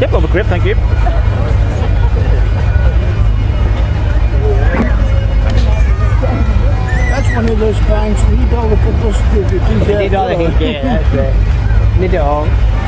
Yep, over grip, thank you. That's one of those banks, need all the publicity to do. Need all that's it.